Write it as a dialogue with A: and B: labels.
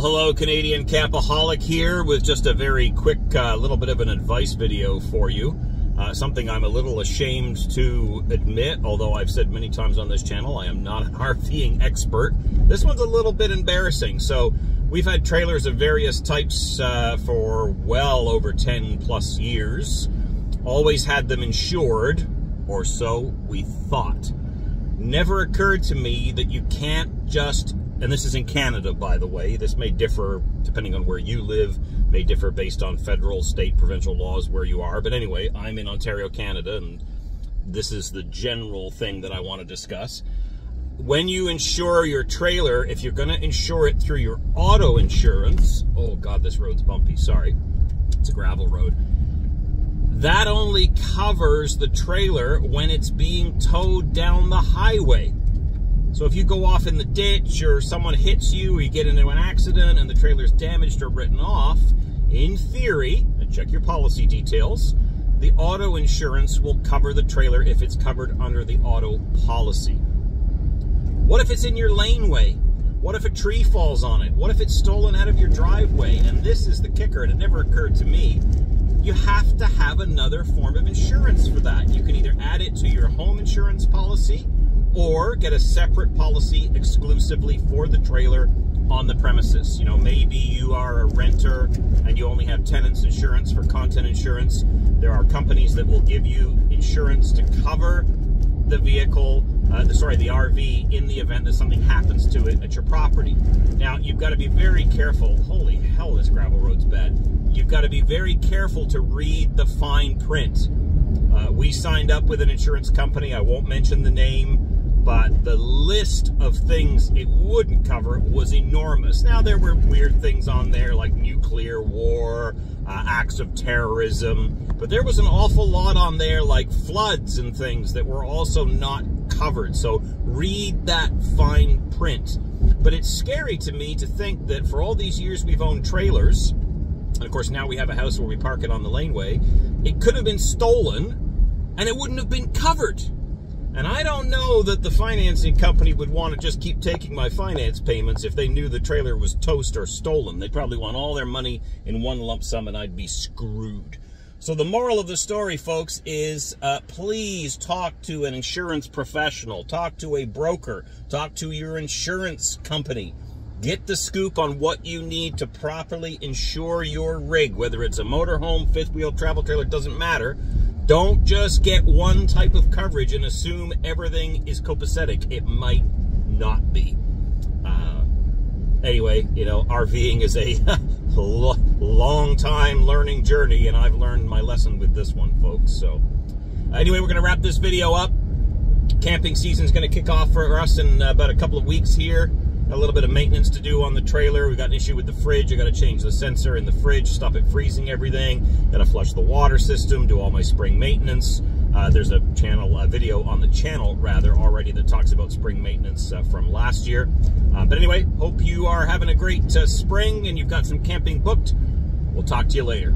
A: Well, hello, Canadian Campaholic here with just a very quick uh, little bit of an advice video for you. Uh, something I'm a little ashamed to admit, although I've said many times on this channel, I am not an RVing expert. This one's a little bit embarrassing. So we've had trailers of various types uh, for well over 10 plus years. Always had them insured, or so we thought. Never occurred to me that you can't just and this is in Canada, by the way. This may differ depending on where you live, may differ based on federal, state, provincial laws where you are. But anyway, I'm in Ontario, Canada, and this is the general thing that I want to discuss. When you insure your trailer, if you're going to insure it through your auto insurance, oh God, this road's bumpy, sorry. It's a gravel road. That only covers the trailer when it's being towed down the highway. So if you go off in the ditch or someone hits you or you get into an accident and the trailer's damaged or written off, in theory, and check your policy details, the auto insurance will cover the trailer if it's covered under the auto policy. What if it's in your laneway? What if a tree falls on it? What if it's stolen out of your driveway? And this is the kicker, and it never occurred to me. You have to have another form of insurance for that. You can either add it to your home insurance policy or get a separate policy exclusively for the trailer on the premises. You know, maybe you are a renter and you only have tenants insurance for content insurance. There are companies that will give you insurance to cover the vehicle, uh, the, sorry, the RV in the event that something happens to it at your property. Now, you've got to be very careful. Holy hell, this gravel road's bad. You've got to be very careful to read the fine print. Uh, we signed up with an insurance company. I won't mention the name but the list of things it wouldn't cover was enormous. Now, there were weird things on there like nuclear war, uh, acts of terrorism, but there was an awful lot on there like floods and things that were also not covered. So read that fine print. But it's scary to me to think that for all these years we've owned trailers, and of course now we have a house where we park it on the laneway, it could have been stolen and it wouldn't have been covered. Know that the financing company would want to just keep taking my finance payments if they knew the trailer was toast or stolen. They'd probably want all their money in one lump sum and I'd be screwed. So the moral of the story, folks, is uh, please talk to an insurance professional, talk to a broker, talk to your insurance company. Get the scoop on what you need to properly insure your rig, whether it's a motorhome, fifth wheel, travel trailer, doesn't matter. Don't just get one type of coverage and assume everything is copacetic. It might not be. Uh, anyway, you know, RVing is a long time learning journey, and I've learned my lesson with this one, folks. So, anyway, we're going to wrap this video up. Camping season is going to kick off for us in about a couple of weeks here a little bit of maintenance to do on the trailer. We got an issue with the fridge. I got to change the sensor in the fridge, stop it freezing everything. Got to flush the water system, do all my spring maintenance. Uh, there's a channel, a video on the channel rather already that talks about spring maintenance uh, from last year. Uh, but anyway, hope you are having a great uh, spring and you've got some camping booked. We'll talk to you later.